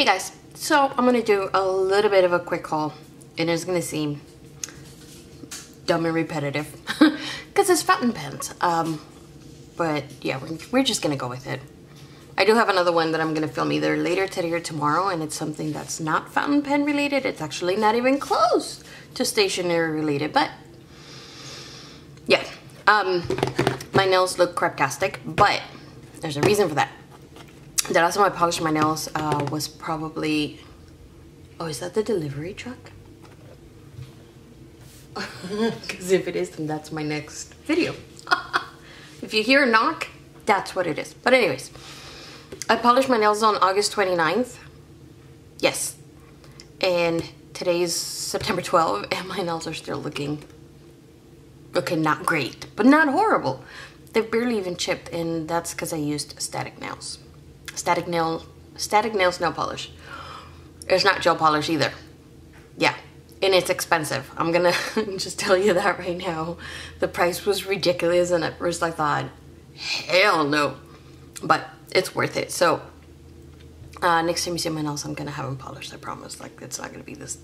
Hey guys, so I'm gonna do a little bit of a quick haul and it's gonna seem dumb and repetitive because it's fountain pens. Um, but yeah, we're, we're just gonna go with it. I do have another one that I'm gonna film either later today or tomorrow and it's something that's not fountain pen related. It's actually not even close to stationery related, but yeah. Um, my nails look craptastic, but there's a reason for that. The last time I polished my nails uh, was probably, oh, is that the delivery truck? Because if it is, then that's my next video. if you hear a knock, that's what it is. But anyways, I polished my nails on August 29th. Yes. And today's September 12th, and my nails are still looking, okay, not great, but not horrible. They've barely even chipped, and that's because I used static nails static nail, static nails nail polish. It's not gel polish either. Yeah, and it's expensive. I'm gonna just tell you that right now. The price was ridiculous and at first I thought, hell no. But it's worth it. So uh, next time you see my nails, I'm gonna have them polished, I promise. Like it's not gonna be this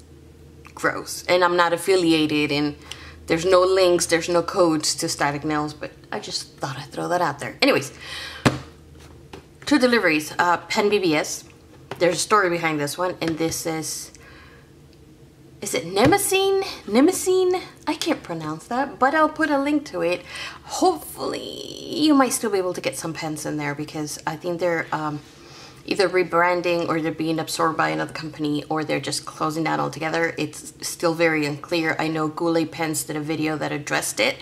gross. And I'm not affiliated and there's no links, there's no codes to static nails, but I just thought I'd throw that out there. Anyways, two deliveries, uh, Pen BBS. There's a story behind this one, and this is, is it Nemosine? Nemosine? I can't pronounce that, but I'll put a link to it. Hopefully, you might still be able to get some pens in there because I think they're um, either rebranding or they're being absorbed by another company or they're just closing down altogether. It's still very unclear. I know Goulet Pens did a video that addressed it.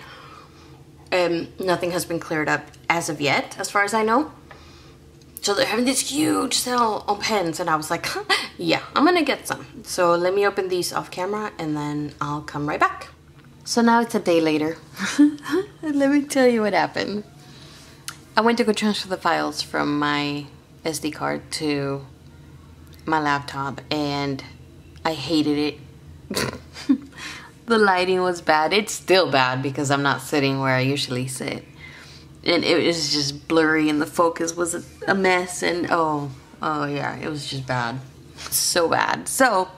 Um, nothing has been cleared up as of yet, as far as I know. So they're having this huge sale on pens and I was like, yeah, I'm gonna get some. So let me open these off camera and then I'll come right back. So now it's a day later. let me tell you what happened. I went to go transfer the files from my SD card to my laptop and I hated it. the lighting was bad. It's still bad because I'm not sitting where I usually sit and it was just blurry and the focus was a mess and oh oh yeah it was just bad. So bad. So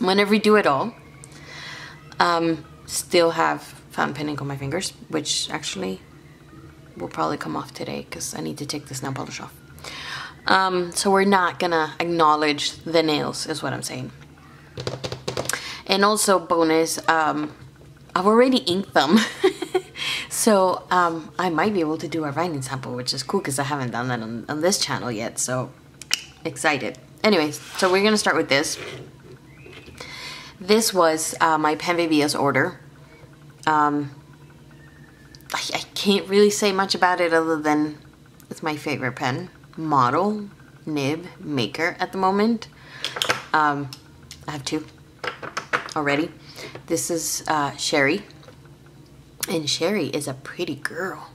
I'm gonna it all um, still have fountain pen ink on my fingers which actually will probably come off today because I need to take this nail polish off. Um, so we're not gonna acknowledge the nails is what I'm saying. And also bonus um, I've already inked them So um, I might be able to do a writing sample, which is cool because I haven't done that on, on this channel yet. So excited. Anyways, so we're gonna start with this. This was uh, my Pen BBS order. Um, I, I can't really say much about it other than it's my favorite pen. Model, nib, maker at the moment. Um, I have two already. This is uh, Sherry and Sherry is a pretty girl.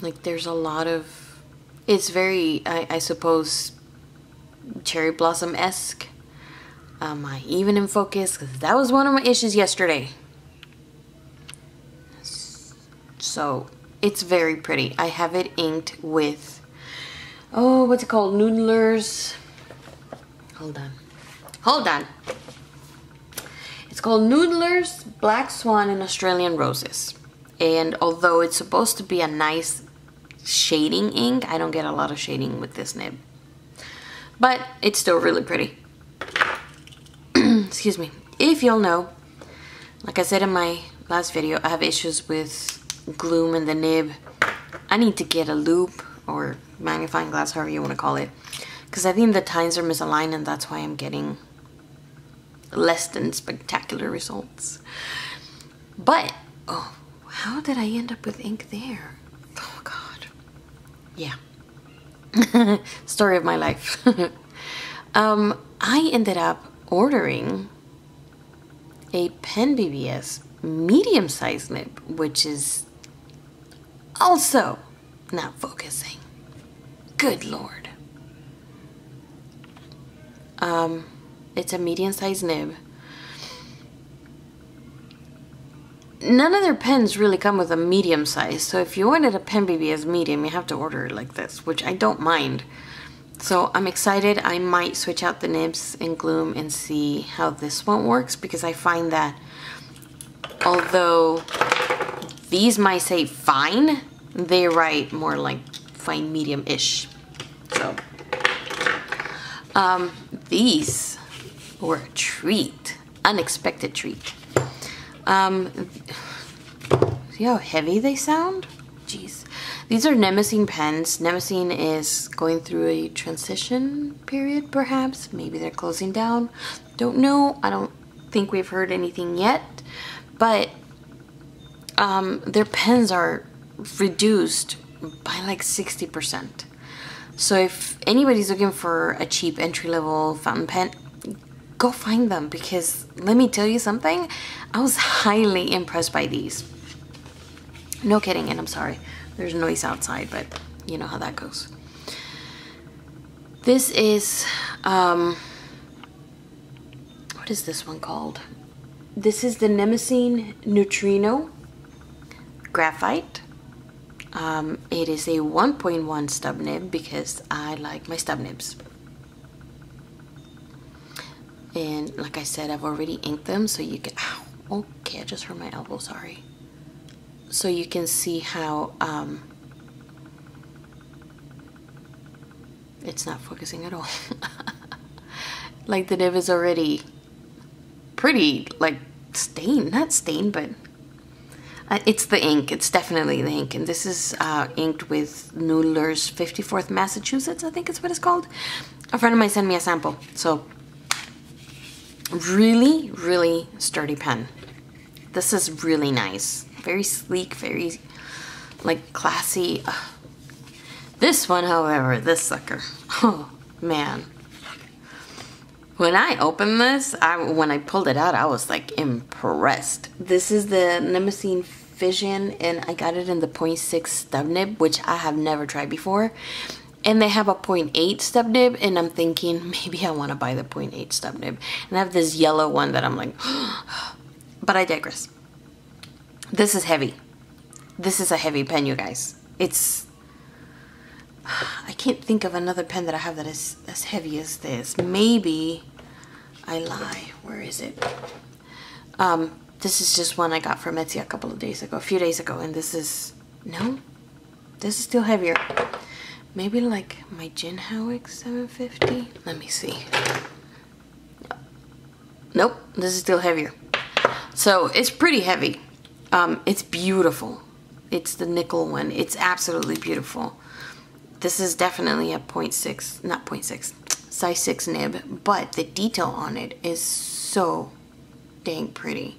Like there's a lot of, it's very, I, I suppose, cherry blossom-esque. Um, I even in focus, because that was one of my issues yesterday. So it's very pretty. I have it inked with, oh, what's it called? Noodlers. Hold on. Hold on called Noodlers Black Swan and Australian Roses. And although it's supposed to be a nice shading ink, I don't get a lot of shading with this nib. But it's still really pretty. Excuse me. If you'll know, like I said in my last video, I have issues with gloom in the nib. I need to get a loupe or magnifying glass, however you want to call it. Because I think the tines are misaligned and that's why I'm getting less than spectacular results. But, oh, how did I end up with ink there? Oh God. Yeah. Story of my life. um, I ended up ordering a Pen BBS medium size nib, which is also not focusing. Good Lord. Um, it's a medium-sized nib. None of their pens really come with a medium size, so if you wanted a Pen BBS medium, you have to order it like this, which I don't mind. So I'm excited. I might switch out the nibs in Gloom and see how this one works because I find that although these might say fine, they write more like fine medium-ish. So um, these were a treat, unexpected treat. Um, see how heavy they sound? Jeez. These are Nemosine pens. Nemosine is going through a transition period, perhaps. Maybe they're closing down. Don't know. I don't think we've heard anything yet. But um, their pens are reduced by like 60%. So if anybody's looking for a cheap entry-level fountain pen, go find them because let me tell you something. I was highly impressed by these. No kidding, and I'm sorry. There's noise outside, but you know how that goes. This is, um, what is this one called? This is the Nemosine Neutrino Graphite. Um, it is a 1.1 stub nib because I like my stub nibs. And like I said, I've already inked them so you can, ow, okay, I just hurt my elbow, sorry so you can see how um, it's not focusing at all. like the nib is already pretty like stained, not stained, but uh, it's the ink. It's definitely the ink. And this is uh, inked with Noodler's 54th Massachusetts, I think it's what it's called. A friend of mine sent me a sample. So really, really sturdy pen. This is really nice very sleek, very like classy. This one, however, this sucker, oh man. When I opened this, I, when I pulled it out, I was like impressed. This is the Nemosine Fission and I got it in the 0.6 stub nib, which I have never tried before. And they have a 0.8 stub nib and I'm thinking maybe I want to buy the 0.8 stub nib. And I have this yellow one that I'm like, but I digress. This is heavy. This is a heavy pen, you guys. It's... I can't think of another pen that I have that is as heavy as this. Maybe... I lie. Where is it? Um, this is just one I got from Etsy a couple of days ago, a few days ago, and this is... No? This is still heavier. Maybe like my Jinhao X750? Let me see. Nope, this is still heavier. So it's pretty heavy. Um, it's beautiful. It's the nickel one. It's absolutely beautiful. This is definitely a 0.6, not 0.6, size 6 nib, but the detail on it is so dang pretty.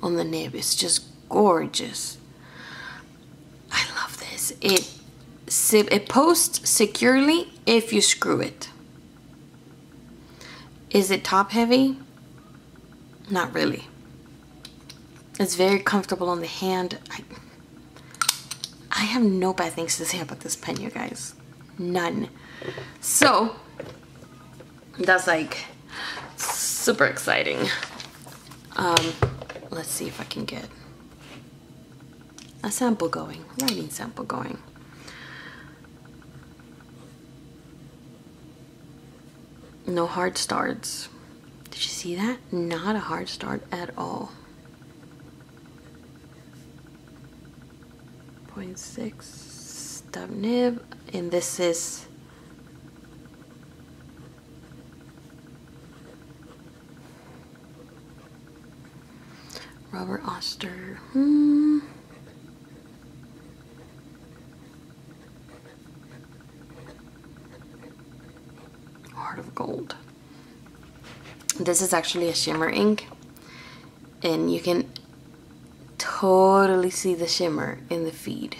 On the nib, it's just gorgeous. I love this. It, it posts securely if you screw it. Is it top heavy? Not really. It's very comfortable on the hand. I, I have no bad things to say about this pen, you guys. None. So, that's like super exciting. Um, let's see if I can get a sample going, writing sample going. No hard starts. Did you see that? Not a hard start at all. 0.6 stub nib and this is Robert Oster. Hmm. Heart of Gold. This is actually a shimmer ink and you can totally see the shimmer in the feed.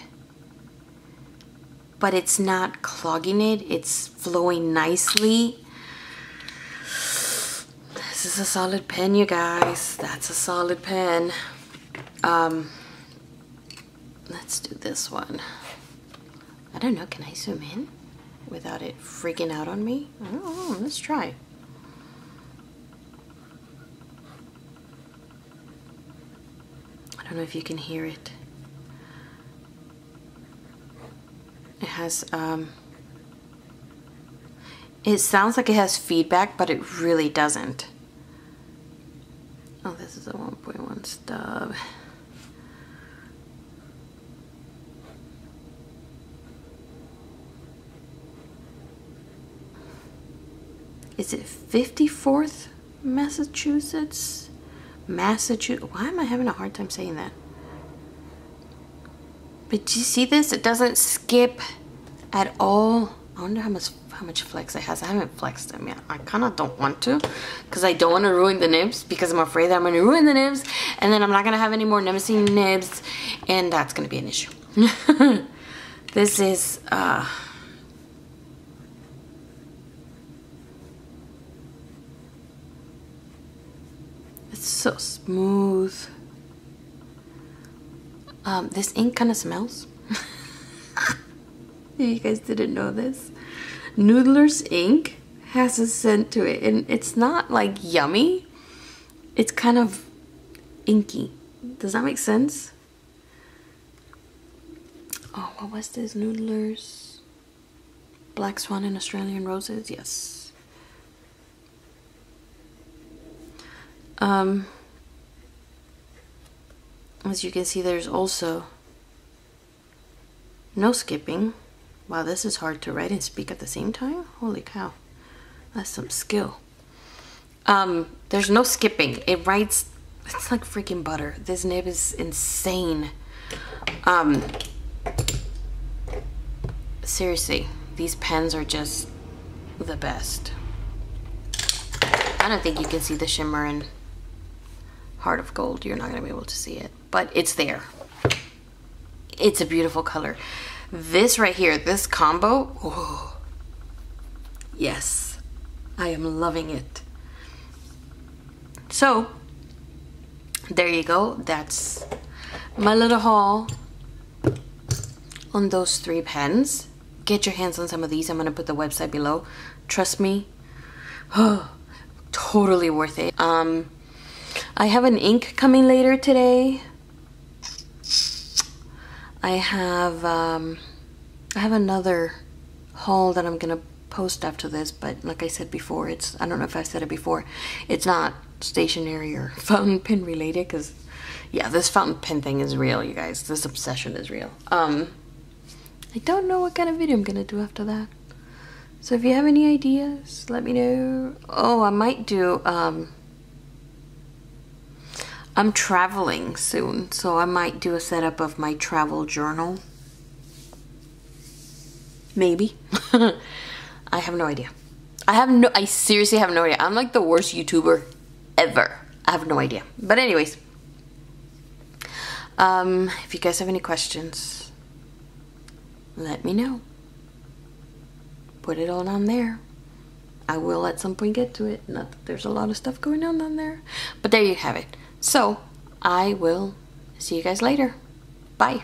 But it's not clogging it, it's flowing nicely. This is a solid pen, you guys. That's a solid pen. Um, let's do this one. I don't know, can I zoom in without it freaking out on me? Let's try. I don't know if you can hear it. It has um, It sounds like it has feedback, but it really doesn't. Oh, this is a 1.1 stub. Is it 54th Massachusetts? Massachusetts. Why am I having a hard time saying that? But do you see this? It doesn't skip at all. I wonder how much how much flex it has. I haven't flexed them yet. I kind of don't want to because I don't want to ruin the nibs because I'm afraid that I'm going to ruin the nibs and then I'm not going to have any more Nemosine nibs and that's going to be an issue. this is, uh, it's so smooth. Um, this ink kind of smells. you guys didn't know this. Noodler's ink has a scent to it and it's not like yummy. It's kind of inky. Does that make sense? Oh, what was this? Noodlers? Black Swan and Australian Roses? Yes. Um, as you can see, there's also no skipping. Wow, this is hard to write and speak at the same time. Holy cow. That's some skill. Um, there's no skipping. It writes, it's like freaking butter. This nib is insane. Um, seriously, these pens are just the best. I don't think you can see the shimmer in Heart of Gold. You're not going to be able to see it, but it's there. It's a beautiful color. This right here, this combo, oh, yes, I am loving it. So, there you go. That's my little haul on those three pens. Get your hands on some of these. I'm going to put the website below. Trust me. Oh, totally worth it. Um, I have an ink coming later today. I have um, I have another haul that I'm gonna post after this, but like I said before, it's I don't know if I said it before, it's not stationary or fountain pen related because yeah, this fountain pen thing is real, you guys. This obsession is real. Um, I don't know what kind of video I'm gonna do after that. So if you have any ideas, let me know. Oh, I might do um, I'm traveling soon, so I might do a setup of my travel journal. Maybe. I have no idea. I have no, I seriously have no idea. I'm like the worst YouTuber ever. I have no idea. But anyways, um, if you guys have any questions, let me know. Put it all on there. I will at some point get to it. Not that there's a lot of stuff going on on there. But there you have it. So I will see you guys later. Bye.